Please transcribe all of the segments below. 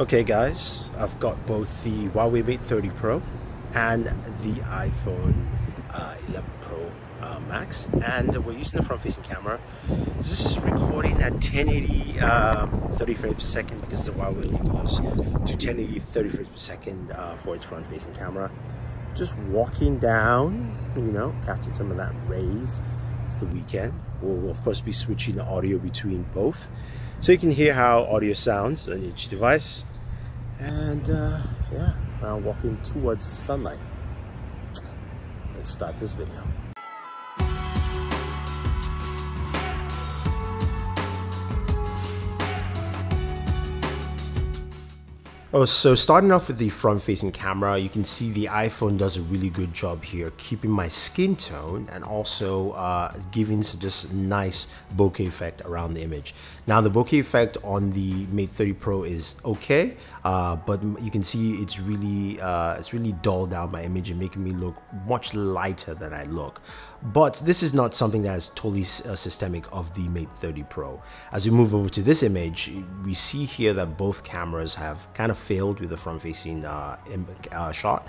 Okay guys, I've got both the Huawei Mate 30 Pro and the iPhone uh, 11 Pro uh, Max and we're using the front facing camera. This is recording at 1080 um, 30 frames per second because the Huawei goes to 1080 30 frames per second uh, for its front facing camera. Just walking down, you know, catching some of that rays. It's the weekend. We'll of course be switching the audio between both so you can hear how audio sounds on each device. And uh, yeah now walking towards the sunlight. Let's start this video Oh, so starting off with the front-facing camera, you can see the iPhone does a really good job here, keeping my skin tone and also uh, giving just nice bokeh effect around the image. Now, the bokeh effect on the Mate 30 Pro is okay, uh, but you can see it's really uh, it's really dulled down my image and making me look much lighter than I look. But this is not something that is totally uh, systemic of the Mate 30 Pro. As we move over to this image, we see here that both cameras have kind of failed with the front-facing uh, uh, shot,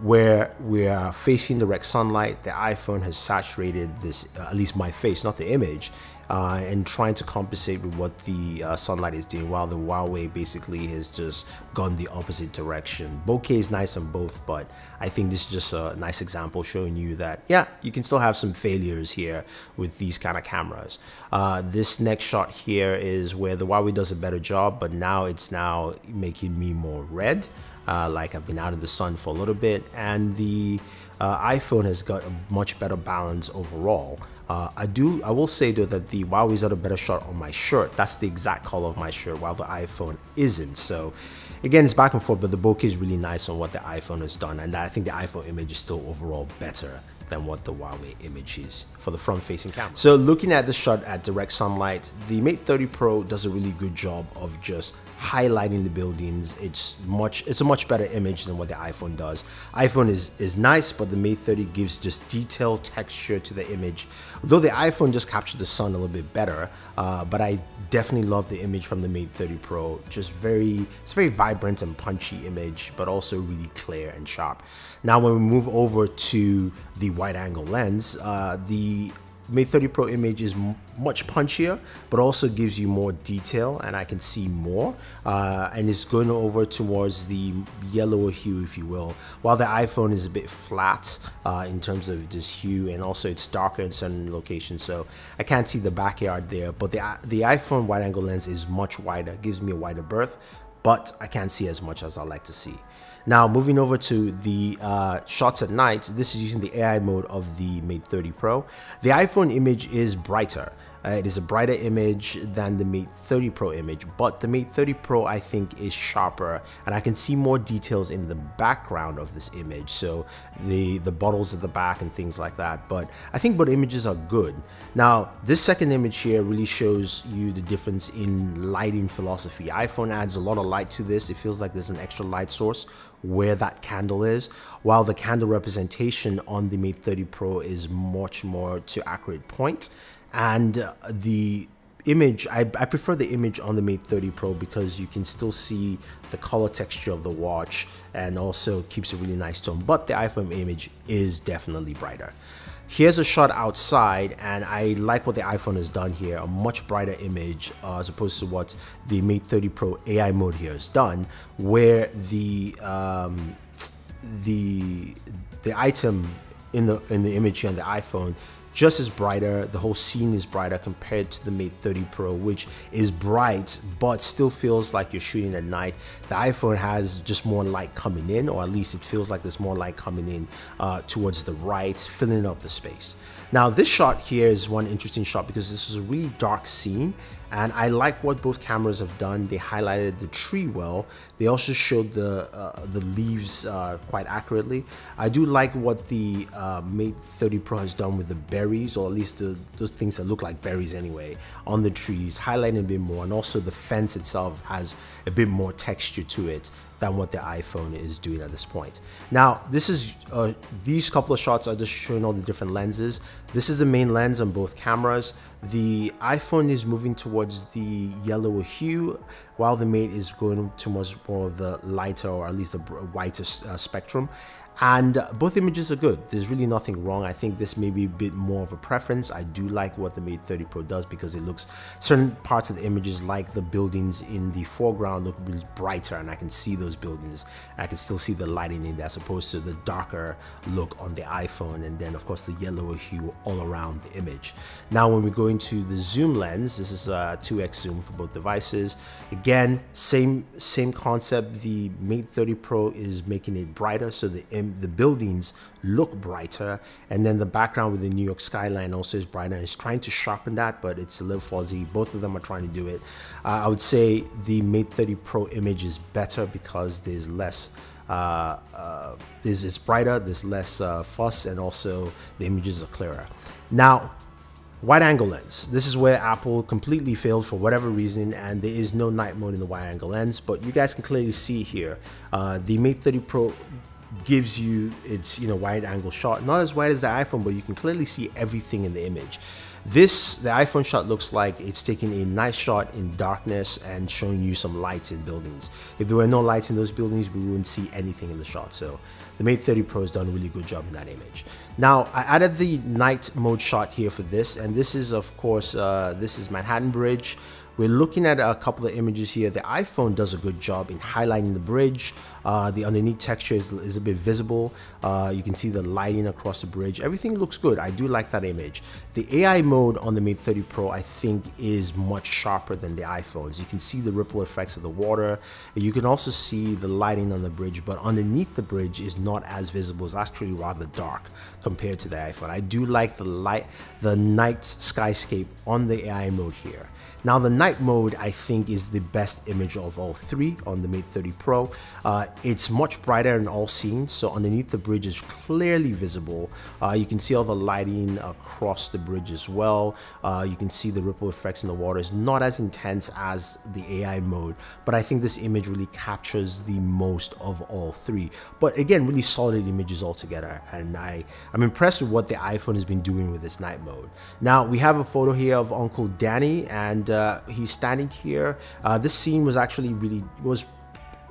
where we are facing direct sunlight. The iPhone has saturated this, uh, at least my face, not the image, uh, and trying to compensate with what the uh, sunlight is doing while the Huawei basically has just gone the opposite direction. Bokeh is nice on both, but I think this is just a nice example showing you that, yeah, you can still have some failures here with these kind of cameras. Uh, this next shot here is where the Huawei does a better job, but now it's now making me more red. Uh, like I've been out of the sun for a little bit and the uh, iPhone has got a much better balance overall. Uh, I do, I will say though that the Huawei's got a better shot on my shirt. That's the exact color of my shirt, while the iPhone isn't. So again, it's back and forth, but the bokeh is really nice on what the iPhone has done. And I think the iPhone image is still overall better than what the Huawei image is for the front-facing camera. So looking at the shot at direct sunlight, the Mate 30 Pro does a really good job of just highlighting the buildings. It's much it's a much better image than what the iPhone does. iPhone is is nice, but the Mate 30 gives just detail, texture to the image. Though the iPhone just captured the sun a little bit better, uh, but I definitely love the image from the Mate 30 Pro. Just very it's very vibrant and punchy image, but also really clear and sharp. Now when we move over to the wide angle lens, uh, the Mate 30 Pro image is much punchier, but also gives you more detail and I can see more. Uh, and it's going over towards the yellower hue, if you will, while the iPhone is a bit flat uh, in terms of this hue and also it's darker in certain locations. So I can't see the backyard there, but the, the iPhone wide angle lens is much wider, gives me a wider berth, but I can't see as much as I like to see. Now moving over to the uh, shots at night, this is using the AI mode of the Mate 30 Pro. The iPhone image is brighter. Uh, it is a brighter image than the Mate 30 Pro image, but the Mate 30 Pro I think is sharper and I can see more details in the background of this image. So the, the bottles at the back and things like that. But I think both images are good. Now, this second image here really shows you the difference in lighting philosophy. iPhone adds a lot of light to this. It feels like there's an extra light source where that candle is, while the candle representation on the Mate 30 Pro is much more to accurate point and the image I, I, prefer the image on the mate 30 pro because you can still see the color texture of the watch and also keeps a really nice tone. But the iphone image is definitely brighter. Here's a shot outside and i like what the iphone has done here a much brighter image uh, as opposed to what the mate 30 pro ai mode here has done where the um, the the item in the in the image here on the iphone just as brighter. The whole scene is brighter compared to the Mate 30 Pro, which is bright but still feels like you're shooting at night. The iPhone has just more light coming in, or at least it feels like there's more light coming in uh, towards the right, filling up the space. Now, this shot here is one interesting shot because this is a really dark scene and I like what both cameras have done. They highlighted the tree well. They also showed the uh, the leaves uh, quite accurately. I do like what the uh, Mate 30 Pro has done with the berries, or at least the, those things that look like berries anyway, on the trees, highlighting a bit more. And also the fence itself has a bit more texture to it than what the iPhone is doing at this point. Now, this is uh, these couple of shots are just showing all the different lenses. This is the main lens on both cameras. The iPhone is moving towards the yellower hue, while the Mate is going towards more of the lighter or at least the whiter uh, spectrum and both images are good. There's really nothing wrong. I think this may be a bit more of a preference. I do like what the mate 30 pro does because it looks certain parts of the images like the buildings in the foreground look really brighter and i can see those buildings. I can still see the lighting in there as opposed to the darker look on the iphone and then of course the yellower hue all around the image. Now when we go into the zoom lens this is a 2x zoom for both devices. Again same same concept. The mate 30 pro is making it brighter so the the buildings look brighter and then the background with the New York skyline also is brighter. It's trying to sharpen that but it's a little fuzzy. Both of them are trying to do it. Uh, I would say the Mate 30 Pro image is better because there's less uh, uh, it's brighter there's less uh, fuss and also the images are clearer. Now wide angle lens. This is where Apple completely failed for whatever reason and there is no night mode in the wide angle lens but you guys can clearly see here uh, the Mate 30 Pro gives you its you know wide angle shot. Not as wide as the iphone but you can clearly see everything in the image. This the iphone shot looks like it's taking a nice shot in darkness and showing you some lights in buildings. If there were no lights in those buildings we wouldn't see anything in the shot. So the mate 30 pro has done a really good job in that image. Now i added the night mode shot here for this and this is of course uh, this is manhattan bridge we're looking at a couple of images here. The iPhone does a good job in highlighting the bridge. Uh, the underneath texture is, is a bit visible. Uh, you can see the lighting across the bridge. Everything looks good. I do like that image. The AI mode on the Mate 30 Pro, I think, is much sharper than the iPhones. You can see the ripple effects of the water. You can also see the lighting on the bridge, but underneath the bridge is not as visible. It's actually rather dark compared to the iPhone. I do like the light, the night skyscape on the AI mode here. Now the night mode I think is the best image of all three on the Mate 30 Pro. Uh, it's much brighter in all scenes so underneath the bridge is clearly visible. Uh, you can see all the lighting across the bridge as well. Uh, you can see the ripple effects in the water. It's not as intense as the AI mode but I think this image really captures the most of all three. But again really solid images altogether and I, I'm impressed with what the iPhone has been doing with this night mode. Now we have a photo here of Uncle Danny and uh, he's standing here. Uh, this scene was actually really was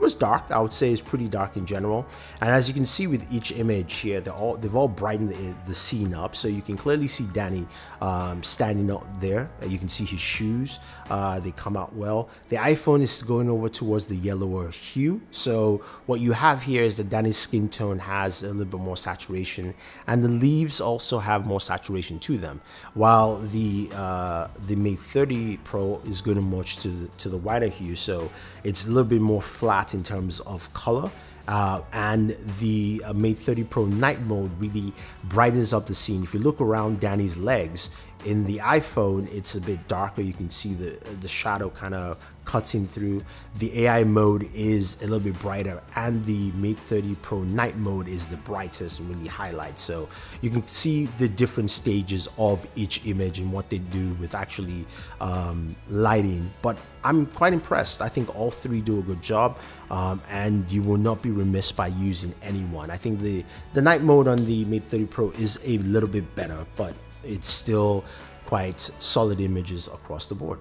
was dark. I would say it's pretty dark in general. And as you can see with each image here, they're all they've all brightened the, the scene up, so you can clearly see Danny um, standing out there. You can see his shoes; uh, they come out well. The iPhone is going over towards the yellower hue. So what you have here is that Danny's skin tone has a little bit more saturation, and the leaves also have more saturation to them. While the uh, the Mate 30 Pro is going to much to the, to the whiter hue, so it's a little bit more flat in terms of color. Uh, and the uh, Mate 30 Pro night mode really brightens up the scene. If you look around Danny's legs, in the iPhone, it's a bit darker. You can see the the shadow kind of cutting through. The AI mode is a little bit brighter, and the Mate 30 Pro night mode is the brightest and really highlights. So you can see the different stages of each image and what they do with actually um, lighting. But I'm quite impressed. I think all three do a good job, um, and you will not be remiss by using any one. I think the the night mode on the Mate 30 Pro is a little bit better, but it's still quite solid images across the board.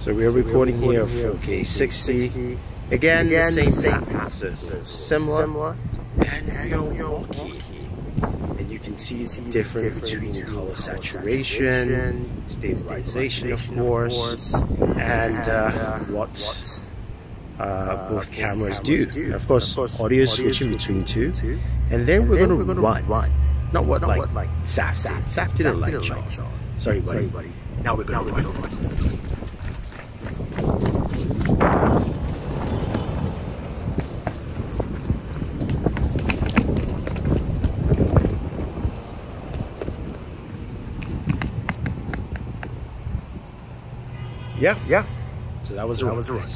So we're recording here 4K 60. Again, Again the same, same similar. similar. And you're walking. And you can see the difference between color saturation, stabilization, of course, and uh, what uh, both cameras do. Of course, audio switching between two. And then we're going to run. Not what, Not like, what, like Saf, Saf, Saf didn't like John. Sorry, buddy. Sorry, buddy. Now we're going to run. Yeah, yeah. So that was a that was a run.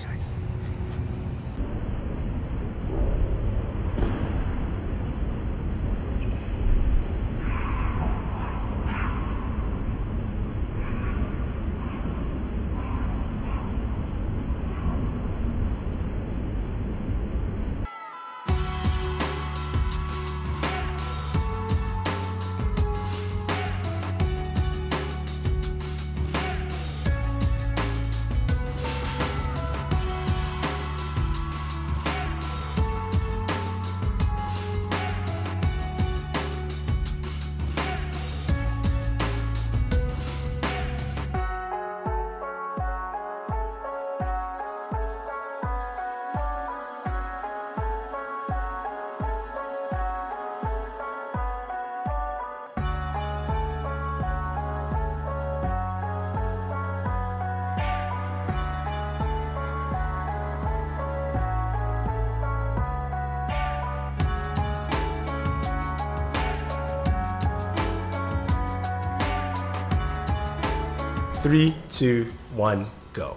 Three, two, one, go.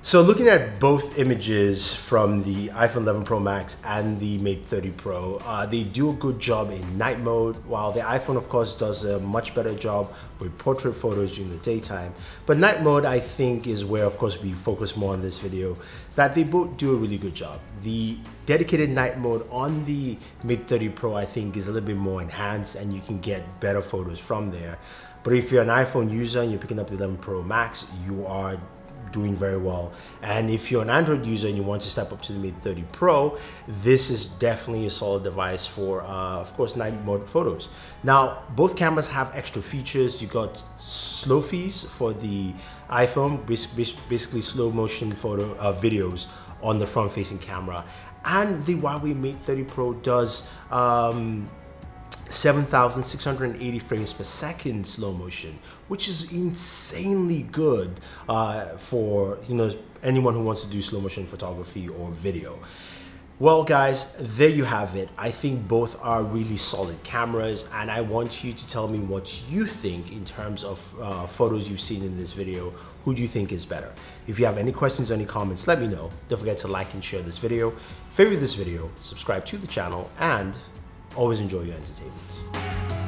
So looking at both images from the iPhone 11 Pro Max and the Mate 30 Pro, uh, they do a good job in night mode, while the iPhone of course does a much better job with portrait photos during the daytime. But night mode I think is where of course we focus more on this video, that they both do a really good job. The dedicated night mode on the Mate 30 Pro I think is a little bit more enhanced and you can get better photos from there. But if you're an iPhone user and you're picking up the 11 Pro Max, you are doing very well. And if you're an Android user and you want to step up to the Mate 30 Pro, this is definitely a solid device for, uh, of course, night mode photos. Now, both cameras have extra features. You got slofies for the iPhone, basically slow motion photo uh, videos on the front facing camera. And the Huawei Mate 30 Pro does um, 7,680 frames per second slow motion, which is insanely good uh, for you know anyone who wants to do slow motion photography or video. Well guys, there you have it. I think both are really solid cameras and I want you to tell me what you think in terms of uh, photos you've seen in this video. Who do you think is better? If you have any questions any comments, let me know. Don't forget to like and share this video, favorite this video, subscribe to the channel, and Always enjoy your entertainment.